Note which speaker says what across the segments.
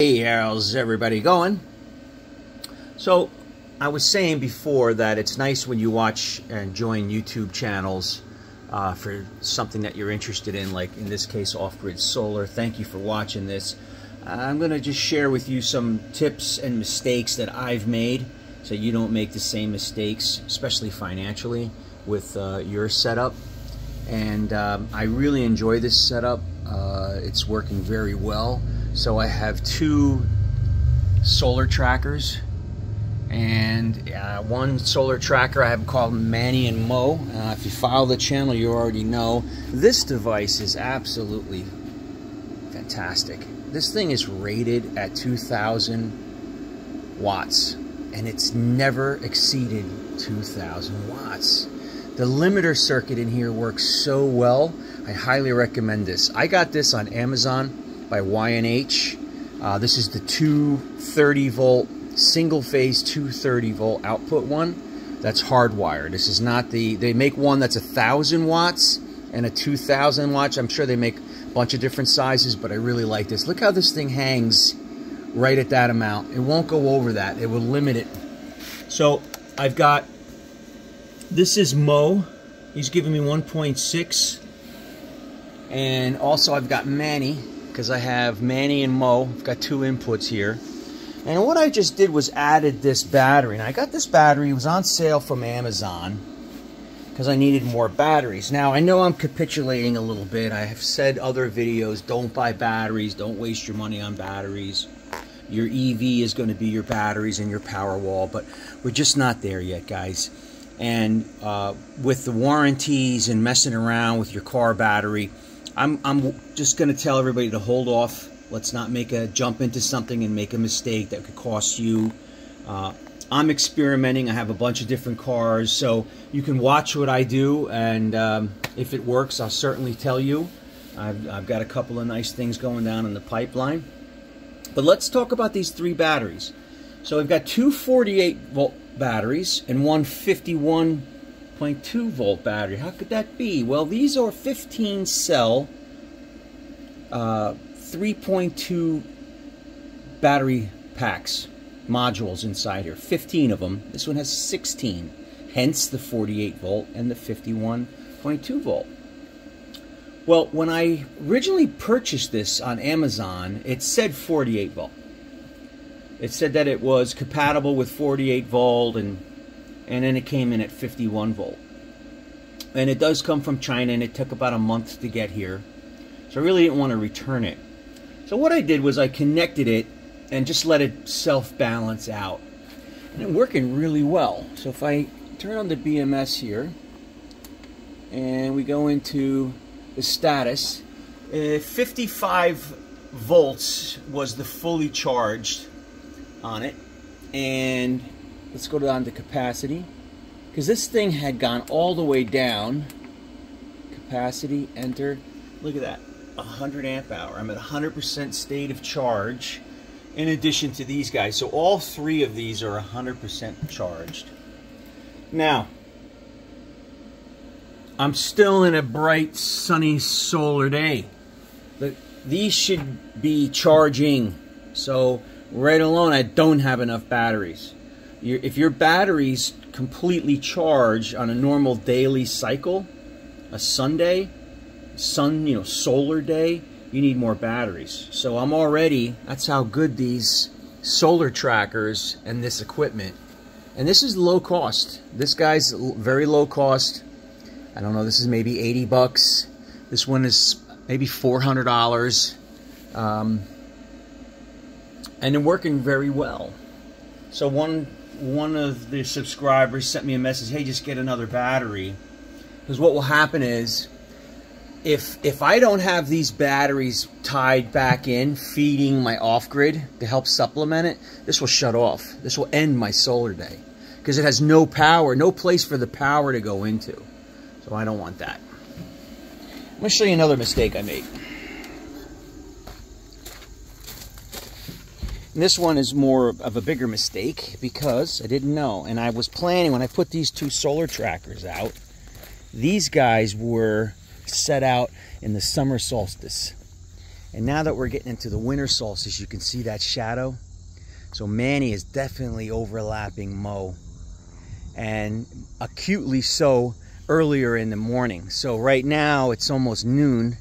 Speaker 1: Hey, how's everybody going? So, I was saying before that it's nice when you watch and join YouTube channels uh, for something that you're interested in, like in this case, off-grid solar. Thank you for watching this. I'm going to just share with you some tips and mistakes that I've made so you don't make the same mistakes, especially financially, with uh, your setup. And um, I really enjoy this setup. Uh, it's working very well. So I have two solar trackers and uh, one solar tracker I have called Manny and Mo. Uh, if you follow the channel, you already know this device is absolutely fantastic. This thing is rated at 2,000 watts, and it's never exceeded 2,000 watts. The limiter circuit in here works so well. I highly recommend this. I got this on Amazon by Y&H. Uh, this is the 230 volt single phase 230 volt output one that's hardwired. This is not the, they make one that's a thousand watts and a 2000 watts. I'm sure they make a bunch of different sizes, but I really like this. Look how this thing hangs right at that amount. It won't go over that. It will limit it. So I've got, this is Mo. He's giving me 1.6. And also I've got Manny, because I have Manny and Mo. I've got two inputs here. And what I just did was added this battery. And I got this battery. It was on sale from Amazon because I needed more batteries. Now, I know I'm capitulating a little bit. I have said other videos, don't buy batteries. Don't waste your money on batteries. Your EV is going to be your batteries and your power wall. But we're just not there yet, guys. And uh, with the warranties and messing around with your car battery, I'm, I'm just going to tell everybody to hold off Let's not make a jump into something and make a mistake that could cost you. Uh, I'm experimenting. I have a bunch of different cars, so you can watch what I do, and um, if it works, I'll certainly tell you. I've, I've got a couple of nice things going down in the pipeline. But let's talk about these three batteries. So we've got two 48 volt batteries and one 51.2 volt battery. How could that be? Well, these are 15 cell uh, 3.2 battery packs, modules inside here, 15 of them. This one has 16, hence the 48 volt and the 51.2 volt. Well, when I originally purchased this on Amazon, it said 48 volt. It said that it was compatible with 48 volt and and then it came in at 51 volt. And it does come from China and it took about a month to get here. So I really didn't want to return it. So what I did was I connected it and just let it self-balance out. And it's working really well. So if I turn on the BMS here, and we go into the status, uh, 55 volts was the fully charged on it. And let's go down to capacity. Because this thing had gone all the way down. Capacity, enter. Look at that. 100 amp hour. I'm at 100% state of charge in addition to these guys. So all three of these are 100% charged. Now, I'm still in a bright, sunny, solar day. But these should be charging. So right alone, I don't have enough batteries. If your batteries completely charge on a normal daily cycle, a Sunday, sun, you know, solar day, you need more batteries. So I'm already, that's how good these solar trackers and this equipment. And this is low cost. This guy's very low cost. I don't know, this is maybe 80 bucks. This one is maybe $400. Um, and they're working very well. So one one of the subscribers sent me a message, hey, just get another battery. Because what will happen is if if I don't have these batteries tied back in, feeding my off-grid to help supplement it, this will shut off. This will end my solar day because it has no power, no place for the power to go into. So I don't want that. I'm going to show you another mistake I made. And this one is more of a bigger mistake because I didn't know. And I was planning, when I put these two solar trackers out, these guys were set out in the summer solstice. And now that we're getting into the winter solstice, you can see that shadow. So Manny is definitely overlapping Mo. And acutely so earlier in the morning. So right now it's almost noon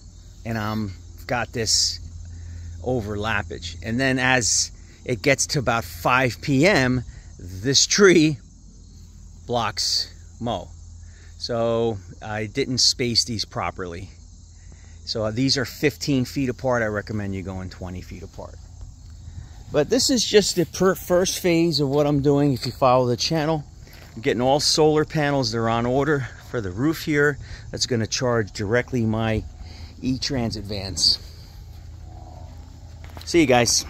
Speaker 1: and I'm got this overlappage. And then as it gets to about 5 p.m., this tree blocks Mo. So I didn't space these properly. So uh, these are 15 feet apart. I recommend you going 20 feet apart. But this is just the first phase of what I'm doing if you follow the channel. I'm getting all solar panels. They're on order for the roof here. That's going to charge directly my e-transit vans. See you guys.